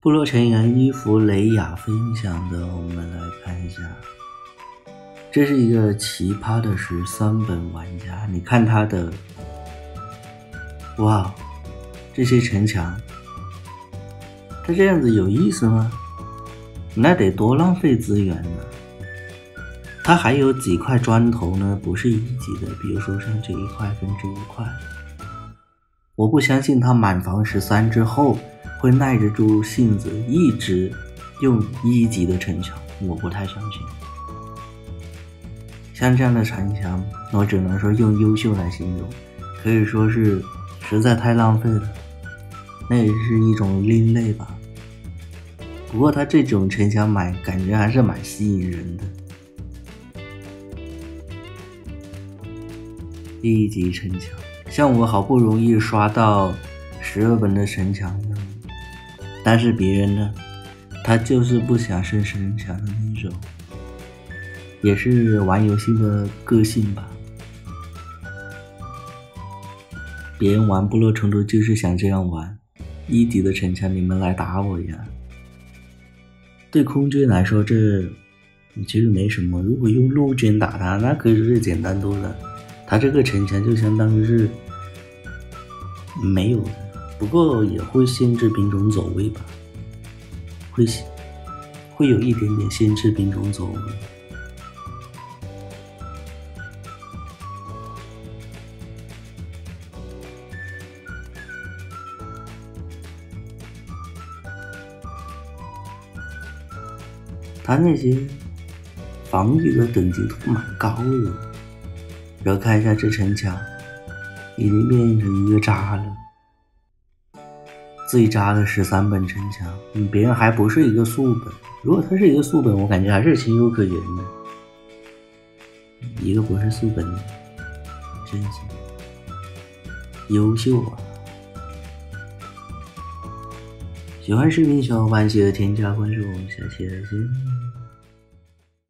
部落成员伊芙雷亚分享的，我们来看一下。这是一个奇葩的十三本玩家，你看他的，哇，这些城墙，他这样子有意思吗？那得多浪费资源呢。他还有几块砖头呢，不是一级的，比如说像这一块跟这一块。我不相信他满房十三之后会耐得住性子一直用一级的城墙，我不太相信。像这样的城墙，我只能说用优秀来形容，可以说是实在太浪费了。那也是一种另类吧。不过他这种城墙买感觉还是蛮吸引人的。一级城墙，像我好不容易刷到十二本的城墙，但是别人呢，他就是不想升城墙的那种。也是玩游戏的个性吧。别人玩部落冲突就是想这样玩，一级的城墙你们来打我呀。对空军来说这其实没什么，如果用陆军打他，那可是简单多了。他这个城墙就相当于是没有，不过也会限制兵种走位吧，会会有一点点限制兵种走位。他那些防御的等级都蛮高的，然后看一下这城墙，已经变成一个渣了，自己扎的十三本城墙，嗯，别人还不是一个素本，如果他是一个素本，我感觉还是情有可原的，一个不是素本的，真行，优秀啊！喜欢视频小伙伴记得添加关注，我们下期再见。